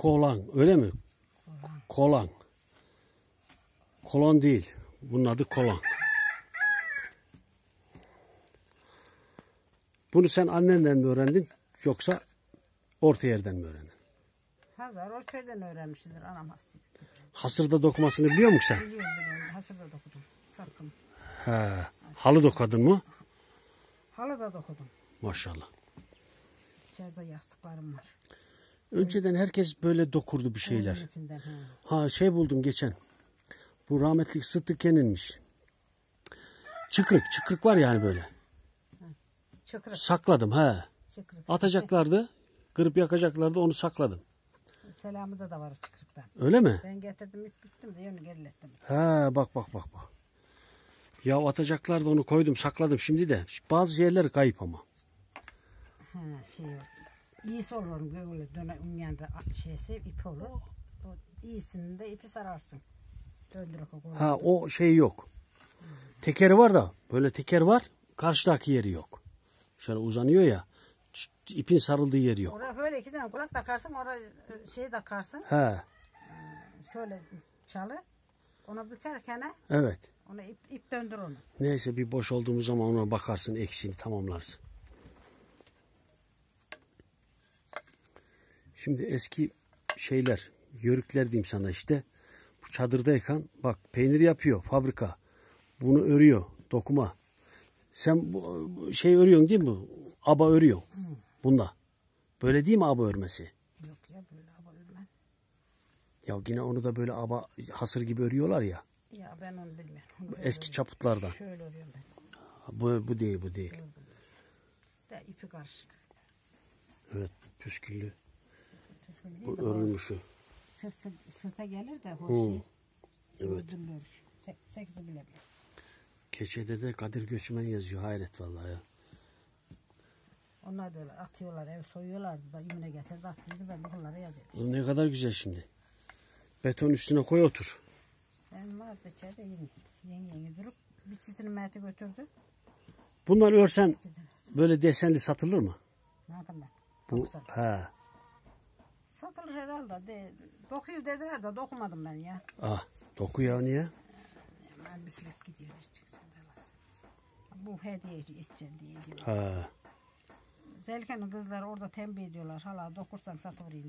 Kolan öyle mi? Kolan. Kolan. Kolon değil. Bunun adı kolan. Bunu sen annenden mi öğrendin yoksa orta yerden mi öğrendin? Hazar o köyden öğrenmiştir anam hası. Hasırda dokumasını biliyor musun sen? Biliyorum biliyorum. Hasırda dokudum. Sarkım. He. Halı dokadın mı? Halı da dokudum. Maşallah. İçeride yastıklarım var. Önceden herkes böyle dokurdu bir şeyler. Ha şey buldum geçen. Bu rahmetlik Sıddık Yenilmiş. Çıkrık, çıkrık var yani böyle. Çıkrık. Sakladım. Çıkrık. Atacaklardı, kırıp yakacaklardı onu sakladım. Selamı da var çıkrıktan. Öyle mi? Ben getirdim bittim de yönü gerilettim. He bak bak bak bak. Ya atacaklardı onu koydum sakladım şimdi de. Bazı yerler kayıp ama. Ha şey iyisi olur böyle döne yanında şeysi ip olur. O iyisinin de ipi sararsın. Döndürük o Ha o şey yok. Tekeri var da böyle teker var karşıdaki yeri yok. Şöyle uzanıyor ya ipin sarıldığı yeri yok. Oraya böyle iki tane kulak takarsın, oraya şey takarsın, He şöyle çalı. Onu bükerken evet. ona ip, ip döndür onu. Neyse bir boş olduğumuz zaman ona bakarsın eksiğini tamamlarsın. Şimdi eski şeyler, yörükler diyeyim sana işte. Bu çadırdayken bak peynir yapıyor fabrika. Bunu örüyor dokuma. Sen bu bu şey örüyorsun değil mi? Aba örüyor. Bunda. Böyle değil mi aba örmesi? Yok ya böyle ama ölmem. Ya yine onu da böyle aba hasır gibi örüyorlar ya. Ya ben onu bilmiyorum. Onu Eski çaputlardan. örüyorum. Şöyle örüyorum ben. Bu, bu değil bu değil. De ipi karışık. Evet püsküllü. Püskül değil Bu de örülmüşü. Sırtı, sırta gelir de o Hı. şey. Evet. Öldürülür. Se, sekizi bile bile. Keçede de Kadir Göçmen yazıyor. Hayret vallahi ya. Onlar da öyle atıyorlar, ev soyuyorlardı da imine getirdi attıydı ben de onlara yazıyorum. Ne kadar güzel şimdi. Beton üstüne koy otur. Ben vardı içeride yeni, yeni yeni durup bir çitini Mert'e götürdü. Bunlar örsen böyle desenli satılır mı? Ne yapayım ben? Bu Doksan. he. Satılır herhalde. De, dokuyor dediler de dokumadım ben ya. Ah, doku ya niye? Ben bir sürekli gidiyor çıksın belası. Bu hediye edeceğim diye diyor. Ha. Zelken'in kızları orada tembih ediyorlar. Hala dokursan satıvereyim